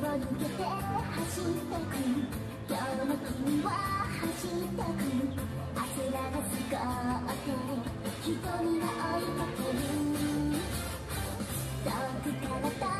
を抜けて走ってく今日の君は走ってく焦らがすごって瞳が追いかける遠くから